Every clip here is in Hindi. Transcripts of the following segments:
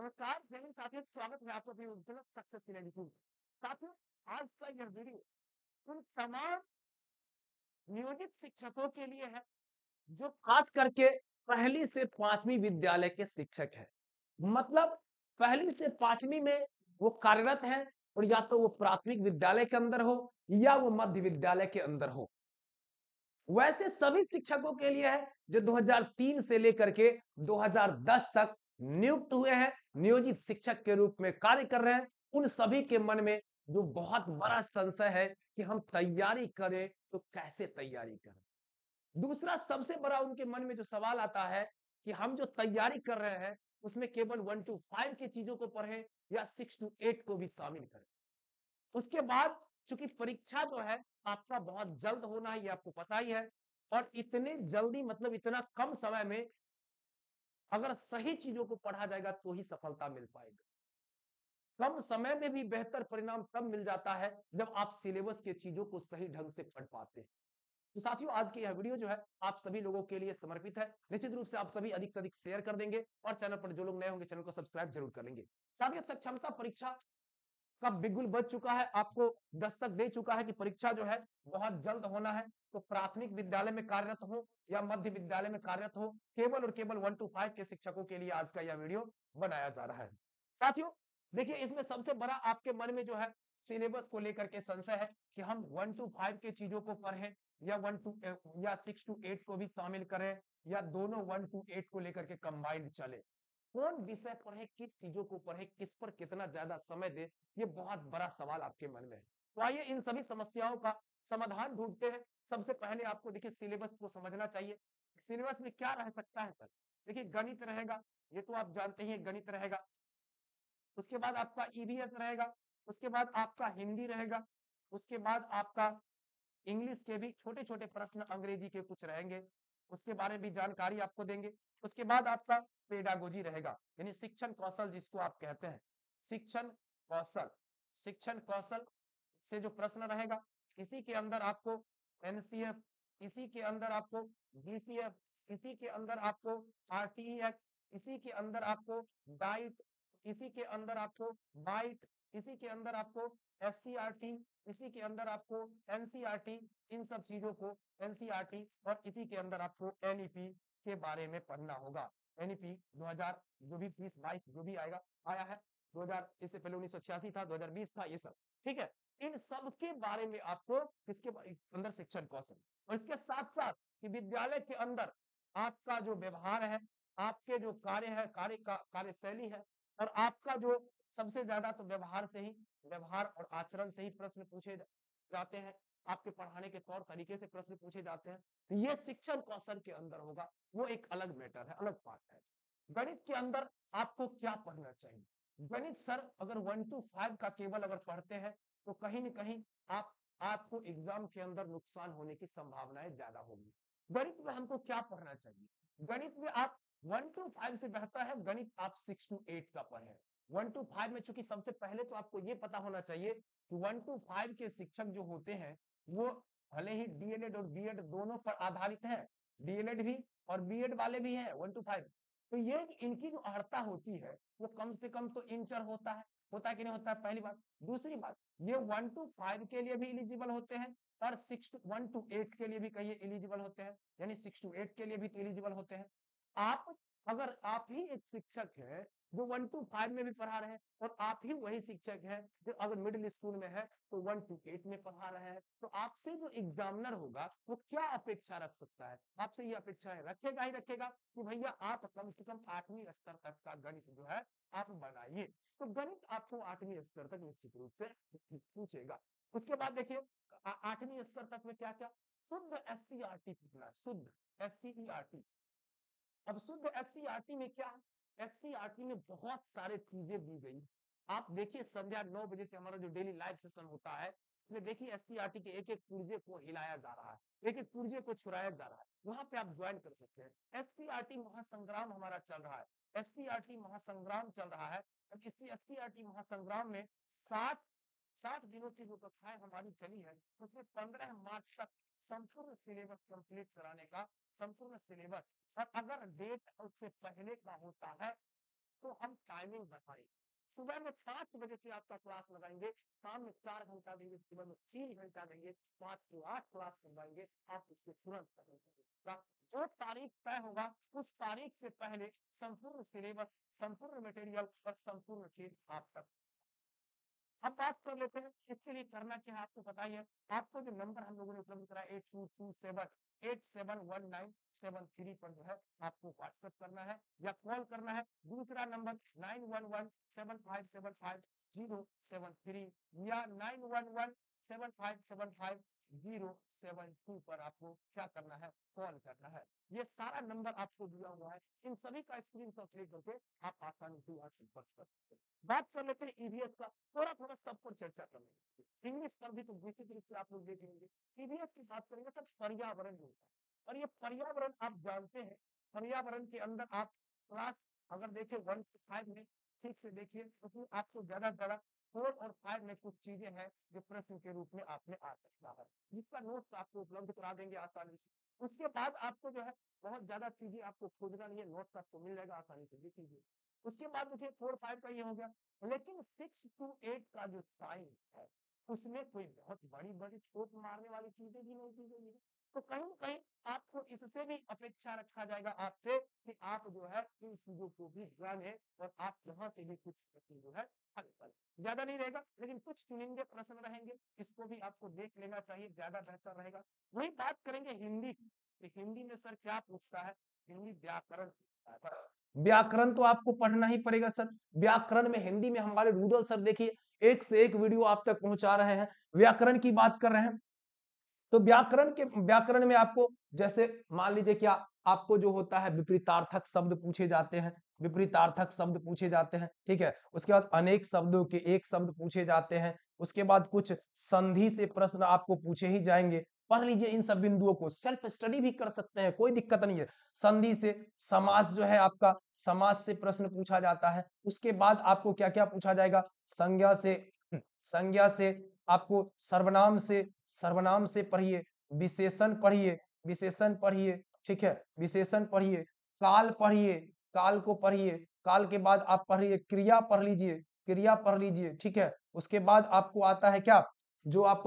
नमस्कार जय साथियों स्वागत है आपका अपनी उज्ज्वल सक्सेस सिनेरिटी साथियों, आज का यह वीडियो उन तमाम नियोजित शिक्षकों के लिए है, जो खास करके पहली से पांचवी विद्यालय के शिक्षक है। मतलब पहली से पांचवी में वो कार्यरत है और या तो वो प्राथमिक विद्यालय के अंदर हो या वो मध्य विद्यालय के अंदर हो। वैसे सभी शिक्षकों के लिए है, जो 2003 से लेकर के 2010 तक नियुक्त हुए हैं नियोजित शिक्षक के रूप में कार्य कर रहे हैं। उन सभी के मन में जो बहुत बड़ा संशय है कि हम तैयारी करें तो कैसे तैयारी करें? दूसरा सबसे बड़ा उनके मन में जो सवाल आता है कि हम जो तैयारी कर रहे हैं, उसमें केवल वन टू फाइव की चीज़ों को पढ़े या सिक्स टू एट को भी शामिल करें। उसके बाद चूँकि परीक्षा जो है, आपका बहुत जल्द होना है ये आपको पता ही है और इतने जल्दी मतलब इतना कम समय में अगर सही चीज़ों को पढ़ा जाएगा तो ही सफलता मिल पाएगा। कम समय में भी बेहतर परिणाम तब मिल जाता है जब आप सिलेबस के चीज़ों को सही ढंग से पढ़ पाते हैं। तो साथियों, आज की यह वीडियो जो है आप सभी लोगों के लिए समर्पित है। निश्चित रूप से आप सभी अधिक से अधिक शेयर कर देंगे और चैनल पर जो लोग नए होंगे, चैनल को सब्सक्राइब ज़रूर करेंगे साथियों, सक्षमता परीक्षा का बिगुल बच चुका है, आपको दस्तक दे चुका है कि परीक्षा जो है बहुत जल्द होना है। तो प्राथमिक विद्यालय में कार्यरत हो या मध्य विद्यालय में कार्यरत हो, केवल और केवल वन टू फाइव के शिक्षकों के लिए आज का यह वीडियो बनाया जा रहा है। साथियों, देखिए, इसमें सबसे बड़ा आपके मन में जो है सिलेबस को लेकर के संशय है कि हम वन टू फाइव के चीज़ों को पढ़ें या वन टू, या सिक्स टू एट को भी शामिल करें या दोनों वन टू एट को लेकर के कंबाइंड चले। कौन विषय पढ़े किस चीज़ों को पढ़े किस पर कितना ज़्यादा समय दे, ये बहुत बड़ा सवाल आपके मन में है। तो आइए इन सभी समस्याओं का समाधान ढूंढते हैं। सबसे पहले आपको देखिए सिलेबस को समझना चाहिए। सिलेबस में क्या रह सकता है सर? देखिए गणित रहेगा, ये तो आप जानते हैं गणित रहेगा। उसके बाद आपका ईवीएस रहेगा, उसके बाद आपका हिंदी रहेगा, उसके बाद आपका इंग्लिश के भी छोटे छोटे प्रश्न अंग्रेज़ी के कुछ रहेंगे, उसके बारे में भी जानकारी आपको देंगे। उसके बाद आपका पेडागोजी रहेगा। यानी शिक्षण कौशल जिसको आप कहते हैं। शिक्षण कौशल। शिक्षण कौशल से जो प्रश्न रहेगा, इसी के अंदर आपको एनसीएफ, इसी के अंदर आपको बीसीएफ, इसी के अंदर आपको आरटीएफ इसी के अंदर आपको डाइट इसी के अंदर आपको बाइट इसी के अंदर आपको एस इसी के अंदर आपको एनसीआरटी, इन सब चीज़ों को एनसीआरटी और इसी के अंदर आपको एनईपी के बारे में पढ़ना होगा। एनईपी 2000 जो भी बीस बाईस, जो भी आएगा, आया है। 2000 इससे पहले उन्नीस सौ छियासी था 2020 था, ये सब। ठीक है? इन सब के बारे में आपको किसके अंदर शिक्षण कौशल? और इसके साथ साथ कि विद्यालय के अंदर आपका जो व्यवहार है, आपके जो कार्य है, कार्य का, कार्यशैली है, और आपका जो सबसे ज़्यादा तो व्यवहार से ही, व्यवहार और आचरण से ही प्रश्न पूछे जाते हैं। आपके पढ़ाने के तौर तरीके से प्रश्न पूछे जाते हैं। ये शिक्षण कौशल के अंदर होगा। वो एक अलग मैटर है, अलग पार्ट है। गणित के अंदर आपको क्या पढ़ना चाहिए? गणित सर, अगर वन टू फाइव का केवल अगर पढ़ते हैं तो कहीं ना कहीं आप, आपको एग्ज़ाम के अंदर नुकसान होने की संभावनाएँ ज़्यादा होगी। गणित में हमको क्या पढ़ना चाहिए? गणित में आप वन टू फाइव से बेहतर है, गणित आप सिक्स टू एट का पढ़े। वन टू फाइव में चूँकि सबसे पहले तो आपको ये पता होना चाहिए कि वन टू फाइव के शिक्षक जो होते हैं, वो भले ही डीएलएड और बीएड दोनों पर आधारित है डीएलएड भी और बीएड वाले भी हैं वन टू फाइव तो ये इनकी जो अर्ता होती है, वो कम से कम तो इंटर होता है। होता कि नहीं होता? है पहली बात। दूसरी बात, ये वन टू फाइव के लिए भी इलिजिबल होते हैं और six two one two eight के लिए भी कहिए इलिजिबल होते हैं। यानी सिक्स टू एट के लिए भी तो इलिजिबल होते हैं। आप, अगर आप ही एक शिक्षक है जो वन टू फाइव में भी पढ़ा रहे हैं और आप ही वही शिक्षक है जो अगर मिडिल स्कूल में है तो वन टू एट में पढ़ा रहे हैं। तो आपसे जो एग्जामिनर होगा, वो क्या अपेक्षा रख सकता है? आपसे ये अपेक्षा है रखेगा ही रखेगा कि भैया आप कम से कम आठवीं स्तर तक का गणित जो है, आप बनाइए। तो गणित आपको आठवीं स्तर तक निश्चित रूप से पूछेगा। उसके बाद देखिए आठवीं स्तर तक में क्या क्या शुद्ध एस सी आर टी पूछना शुद्ध एस सी आर टी अब शुद्ध एस सी आर टी में क्या? एस में बहुत सारे चीज़ें दी गई। आप देखिए संध्या नौ बजे से हमारा जो डेली लाइव सेशन होता है, उसमें देखिए एस के एक एक पुर्जे को हिलाया जा रहा है एक एक पुर्जे को छुड़ाया जा रहा है। वहाँ पे आप ज्वाइन कर सकते हैं। एस महासंग्राम हमारा चल रहा है। एस महासंग्राम चल रहा है। इसी एस महासंग्राम में सात सात दिनों की जो कक्षाएँ हमारी चली है, उसमें पंद्रह मार्च तक संपूर्ण सिलेबस कंप्लीट कराने का, संपूर्ण सिलेबस और अगर डेट उससे पहले का होता है तो हम टाइमिंग बताई सुबह में पाँच बजे से आपका क्लास लगाएँगे, शाम में चार घंटा देंगे, सुबह में तीन घंटा देंगे, पाँच से आठ क्लास करवाएँगे आप उसके तुरंत जो तारीख तय होगा, उस तारीख से पहले संपूर्ण सिलेबस संपूर्ण मटेरियल और संपूर्ण चीज़ आप तक अब बात कर लेते हैं, इसके लिए करना क्या है, आपको पता ही है, आपको जो नंबर हम लोगों ने उपलब्ध करा eight two two seven eight seven one nine seven three पर जो है आपको व्हाट्सएप करना है या कॉल करना है। दूसरा number nine one one seven five seven five zero seven three या nine one one seven five seven five zero seven two पर आपको क्या करना है, कॉल करना है। ये सारा नंबर आपको दिया हुआ है। इन सभी का स्क्रीन शॉट लेकर के आप आसानी से यहाँ संपर्क कर सकते हैं। बात कर लेते हैं ईवीएस का। थोड़ा थोड़ा सब पर चर्चा कर लेंगे। इंग्लिश पर भी तो निश्चित रूप से आप लोग देख लेंगे ईवीएस की बात करेंगे सर पर्यावरण होता है। और ये पर्यावरण आप जानते हैं, पर्यावरण के अंदर आप क्लास अगर देखें वन टू फाइव में ठीक से देखिए उसमें आपको ज़्यादा ज़्यादा फोर और फाइव में कुछ चीज़ें हैं जो प्रश्न के रूप में आपने आ सकता है। जिसका नोट्स आपको उपलब्ध करा देंगे आसानी से। उसके बाद आपको जो है बहुत ज़्यादा चीज़ें आपको खोजना नहीं है नोट्स आपको मिल जाएगा आसानी से देख लीजिए उसके बाद देखिए फोर फाइव का ये हो गया। लेकिन सिक्स टू एट का जो साइंस है उसमें कोई बहुत बड़ी बड़ी चोट मारने वाली चीज़ें भी नहीं दी गई है। तो कहीं ना कहीं आपको इससे भी अपेक्षा रखा जाएगा आपसे कि आप जो है इन चीज़ों को भी जाने और आप यहाँ से भी कुछ जो है ज़्यादा नहीं रहेगा, लेकिन कुछ चुनिंदे प्रश्न रहेंगे, इसको भी आपको देख लेना चाहिए, ज़्यादा बेहतर रहेगा। वही बात करेंगे हिंदी की हिंदी में सर क्या पूछता है? हिंदी व्याकरण बस व्याकरण तो आपको पढ़ना ही पड़ेगा सर। व्याकरण में हिंदी में हमारे रूदल सर देखिए एक से एक वीडियो आप तक पहुँचा रहे हैं, व्याकरण की बात कर रहे हैं। तो व्याकरण के, व्याकरण में आपको जैसे मान लीजिए क्या आपको जो होता है विपरीतार्थक शब्द पूछे जाते हैं, विपरीतार्थक शब्द पूछे जाते हैं, ठीक है? उसके बाद अनेक शब्दों के एक शब्द पूछे जाते हैं, उसके बाद कुछ संधि से प्रश्न आपको पूछे ही जाएँगे। पढ़ लीजिए इन सब बिंदुओं को। सेल्फ स्टडी भी कर सकते हैं, कोई दिक्कत नहीं है। संधि से समास जो है आपका, समास से प्रश्न पूछा जाता है। उसके बाद आपको क्या क्या पूछा जाएगा? संज्ञा से संज्ञा से आपको सर्वनाम से सर्वनाम से पढ़िए। विशेषण पढ़िए विशेषण पढ़िए, ठीक है? विशेषण पढ़िए, काल पढ़िए, काल को पढ़िए। काल के बाद आप पढ़िए, क्रिया पढ़ लीजिए, क्रिया पढ़ लीजिए, ठीक है? उसके बाद आपको आता है क्या? जो आप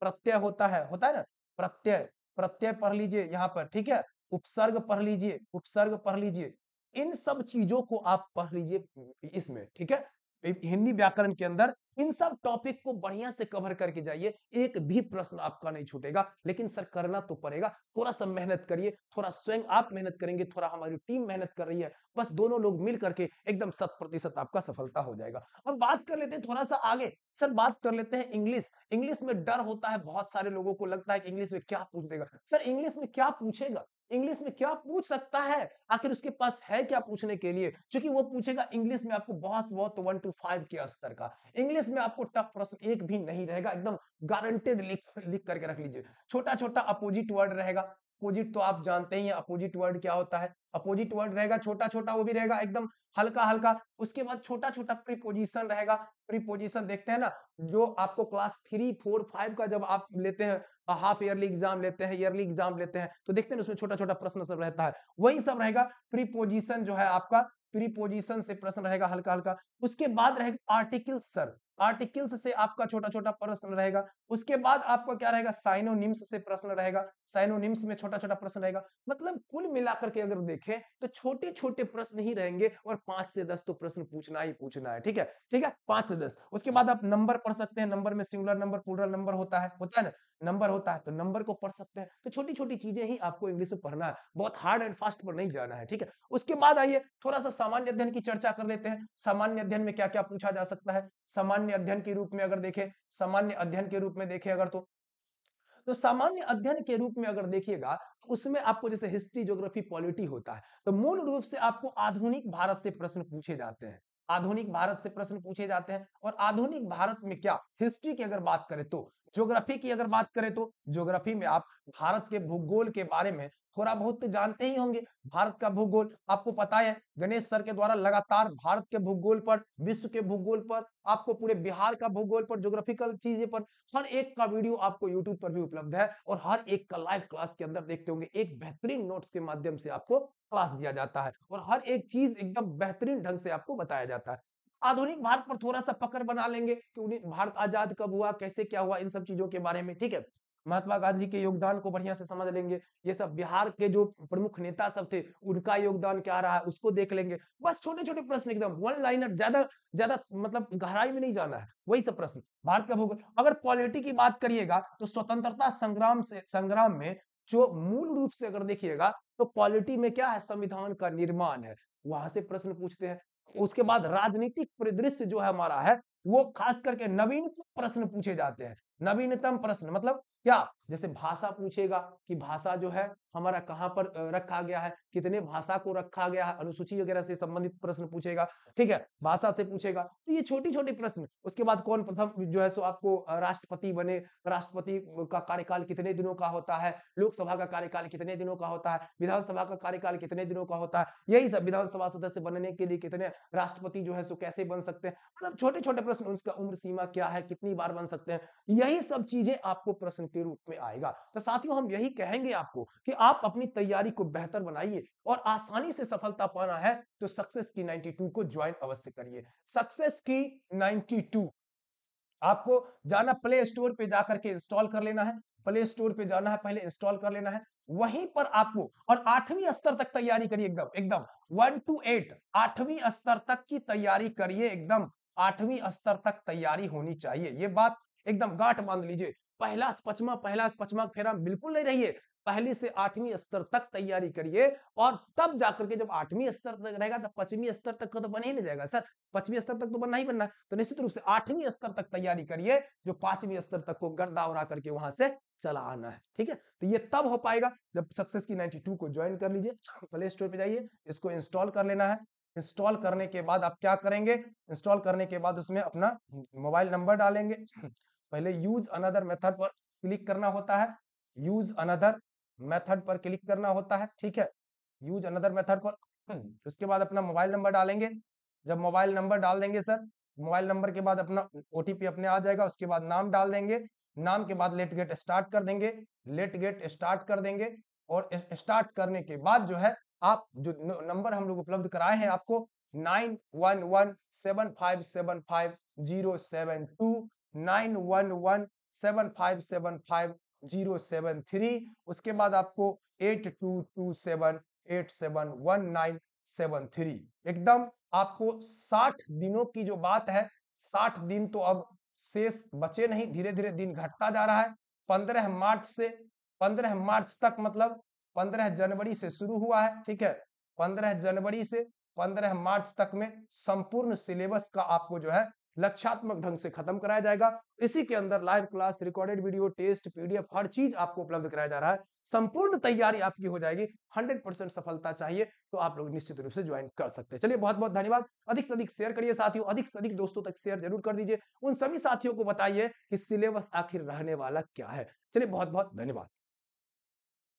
प्रत्यय होता है होता है ना? प्रत्यय प्रत्यय पढ़ लीजिए यहाँ पर, ठीक है? उपसर्ग पढ़ लीजिए, उपसर्ग पढ़ लीजिए। इन सब चीज़ों को आप पढ़ लीजिए, इसमें, ठीक है? हिंदी व्याकरण के अंदर इन सब टॉपिक को बढ़िया से कवर करके जाइए। एक भी प्रश्न आपका नहीं छूटेगा, लेकिन सर करना तो पड़ेगा। थोड़ा सा मेहनत करिए, थोड़ा स्वयं आप मेहनत करेंगे, थोड़ा हमारी टीम मेहनत कर रही है, बस दोनों लोग मिल करके एकदम शत प्रतिशत आपका सफलता हो जाएगा। अब बात कर लेते हैं थोड़ा सा आगे। सर बात कर लेते हैं इंग्लिश। इंग्लिश में डर होता है, बहुत सारे लोगों को लगता है कि इंग्लिश में क्या पूछ देगा। सर इंग्लिश में क्या पूछेगा? इंग्लिश में क्या पूछ सकता है? आखिर उसके पास है क्या पूछने के लिए? क्योंकि वो पूछेगा इंग्लिश में आपको बहुत बहुत वन टू फाइव के स्तर का। इंग्लिश में आपको टफ प्रश्न एक भी नहीं रहेगा, एकदम गारंटेड लिख लिख करके रख लीजिए। छोटा छोटा अपोजिट वर्ड रहेगा। अपोजिट तो आप जानते ही अपोजिट वर्ड क्या होता है? अपोजिट वर्ड रहेगा छोटा छोटा, वो भी रहेगा एकदम हल्का हल्का। उसके बाद छोटा छोटा प्रीपोजिशन रहेगा। प्रीपोजिशन देखते हैं ना, जो आपको क्लास थ्री फोर फाइव का जब आप लेते हैं हाफ़ ईयरली एग्ज़ाम लेते हैं ईयरली एग्ज़ाम लेते हैं तो देखते हैं उसमें छोटा छोटा प्रश्न सब रहता है। वही सब रहेगा प्रीपोजिशन जो है आपका प्रीपोजिशन से प्रश्न रहेगा हल्का हल्का। उसके बाद रहेगा आर्टिकल सर आर्टिकल्स से आपका छोटा छोटा प्रश्न रहेगा। उसके बाद आपका क्या रहेगा? साइनोनिम्स से प्रश्न रहेगा। साइनोनिम्स में छोटा छोटा प्रश्न रहेगा। मतलब कुल मिलाकर के अगर देखें तो छोटे छोटे प्रश्न ही रहेंगे और पाँच से दस तो प्रश्न पूछना ही पूछना है। ठीक है? ठीक है? पाँच से दस। उसके बाद आप नंबर पढ़ सकते हैं। नंबर में सिंगुलर नंबर प्लूरल नंबर होता है। होता है ना? नंबर होता है तो नंबर को पढ़ सकते हैं। तो छोटी छोटी चीज़ें ही आपको इंग्लिश में पढ़ना है। बहुत हार्ड एंड फास्ट पर नहीं जाना है, ठीक है? उसके बाद आइए थोड़ा सा सामान्य अध्ययन की चर्चा कर लेते हैं। सामान्य अध्ययन में क्या क्या पूछा जा सकता है? सामान्य अध्ययन के रूप में अगर देखे, सामान्य अध्ययन के रूप में देखे अगर तो। तो सामान्य अध्ययन के रूप में अगर देखिएगा, उसमें आपको जैसे हिस्ट्री, ज्योग्राफी, पॉलिटी होता है। तो मूल रूप से आपको आधुनिक भारत से प्रश्न पूछे जाते हैं। आधुनिक भारत से प्रश्न पूछे जाते हैं। और आधुनिक भारत में क्या? हिस्ट्री की अगर बात करें तो ज्योग्राफी की अगर बात करें तो ज्योग्राफी में आप भारत के भूगोल के बारे में थोड़ा बहुत तो जानते ही होंगे। भारत का भूगोल, आपको पता है, गणेश सर के द्वारा लगातार भारत के भूगोल पर, विश्व के भूगोल पर, आपको पूरे बिहार का भूगोल पर, ज्योग्राफिकल चीज़ें पर, हर एक का वीडियो आपको यूट्यूब पर भी उपलब्ध है। और हर एक का लाइव क्लास के अंदर देखते होंगे। एक बेहतरीन नोट्स के माध्यम से आपको क्लास दिया जाता है और हर एक चीज़ एकदम बेहतरीन ढंग से आपको बताया जाता है। आधुनिक भारत पर थोड़ा सा पकड़ बना लेंगे कि भारत आज़ाद कब हुआ कैसे क्या हुआ इन सब चीज़ों के बारे में ठीक है? महात्मा गांधी के योगदान को बढ़िया से समझ लेंगे। ये सब बिहार के जो प्रमुख नेता सब थे उनका योगदान क्या रहा है उसको देख लेंगे। बस छोटे छोटे प्रश्न एकदम वन लाइनर ज़्यादा ज़्यादा मतलब गहराई में नहीं जाना है वही सब प्रश्न। भारत का भूगोल अगर पॉलिटी की बात करिएगा तो स्वतंत्रता संग्राम से संग्राम में जो मूल रूप से अगर देखिएगा तो पॉलिटी में क्या है? संविधान का निर्माण है। वहाँ से प्रश्न पूछते हैं। उसके बाद राजनीतिक परिदृश्य जो है हमारा है वो खास करके नवीनतम प्रश्न पूछे जाते हैं। नवीनतम प्रश्न मतलब क्या? जैसे भाषा पूछेगा कि भाषा जो है हमारा कहाँ पर रखा गया है? कितने भाषा को रखा गया है? अनुसूची वगैरह से संबंधित प्रश्न पूछेगा, ठीक है? भाषा से पूछेगा। तो ये छोटी छोटी प्रश्न, उसके बाद कौन प्रथम जो है सो आपको राष्ट्रपति बने? राष्ट्रपति का कार्यकाल कितने दिनों का होता है? लोकसभा का कार्यकाल कितने दिनों का होता है? विधानसभा का कार्यकाल कितने दिनों का होता है? यही सब विधानसभा सदस्य बनने के लिए कितने राष्ट्रपति जो है सो कैसे बन सकते हैं? मतलब छोटे छोटे प्रश्न उसका उम्र सीमा क्या है, कितनी बार बन सकते हैं, यही सब चीज़ें आपको प्रश्न के रूप में आएगा। तो साथियों, हम यही कहेंगे आपको कि आप अपनी तैयारी को बेहतर बनाइए और आसानी से सफलता पाना है तो सक्सेस की 92 को ज्वाइन अवश्य करिए। सक्सेस की 92 आपको जाना प्ले स्टोर पे जाकर के इंस्टॉल कर लेना है, प्ले स्टोर पे जाना है, पहले इंस्टॉल कर लेना है, वहीं पर आपको और आठवीं स्तर तक तैयारी करिए एकदम एकदम, वन टू एट, आठवीं स्तर तक की तैयारी करिए एकदम। आठवीं स्तर तक तैयारी होनी चाहिए। ये बात एकदम गांठ बाँध लीजिए। पहला पचमा पहला पचमा फेरा बिल्कुल नहीं रहिए। पहली से आठवीं स्तर तक तैयारी करिए और तब जाकर के जब आठवीं स्तर तक रहेगा तो पश्चिमी स्तर तक का तो बन ही नहीं जाएगा। सर पश्चिमी स्तर तक तो बनना ही बनना तो निश्चित रूप से आठवीं स्तर तक तैयारी करिए, जो पांचवी स्तर तक को गर्दा उड़ा करके वहाँ से चला आना है। ठीक है? तो ये तब हो पाएगा जब सक्सेस की 92 को ज्वाइन कर लीजिए, प्ले स्टोर पे जाइए, इसको इंस्टॉल कर लेना है। इंस्टॉल करने के बाद आप क्या करेंगे? इंस्टॉल करने के बाद उसमें अपना मोबाइल नंबर डालेंगे। पहले यूज़ अनदर मेथड पर क्लिक करना होता है। यूज़ अनदर मेथड पर क्लिक करना होता है, ठीक है? यूज़ अनदर मेथड पर। उसके बाद अपना मोबाइल नंबर डालेंगे। जब मोबाइल नंबर डाल देंगे सर, मोबाइल नंबर के बाद अपना ओटीपी अपने आ जाएगा, उसके बाद नाम डाल देंगे। नाम के बाद लेट गेट स्टार्ट कर देंगे। लेट गेट स्टार्ट कर देंगे और स्टार्ट करने के बाद जो है आप जो नंबर हम लोग उपलब्ध कराए हैं आपको nine one one seven five seven five zero seven two, nine one one seven five seven five zero seven three, उसके बाद आपको eight two two seven eight seven one nine seven three. एकदम आपको साठ दिनों की जो बात है, साठ दिन तो अब शेष बचे नहीं धीरे धीरे दिन घटता जा रहा है। पंद्रह मार्च से, पंद्रह मार्च तक मतलब पंद्रह जनवरी से शुरू हुआ है, ठीक है? पंद्रह जनवरी से पंद्रह मार्च तक में संपूर्ण सिलेबस का आपको जो है लक्षात्मक ढंग से खत्म कराया जाएगा। इसी के अंदर live class recorded video test PDF हर चीज़ आपको उपलब्ध कराया जा रहा है। संपूर्ण तैयारी आपकी हो जाएगी। 100 परसेंट सफलता चाहिए तो आप लोग निश्चित रूप से ज्वाइन कर सकते हैं। चलिए बहुत बहुत धन्यवाद। अधिक से अधिक शेयर करिए साथियों अधिक से अधिक दोस्तों तक शेयर ज़रूर कर दीजिए। उन सभी साथियों को बताइए कि सिलेबस आखिर रहने वाला क्या है। चलिए बहुत बहुत धन्यवाद।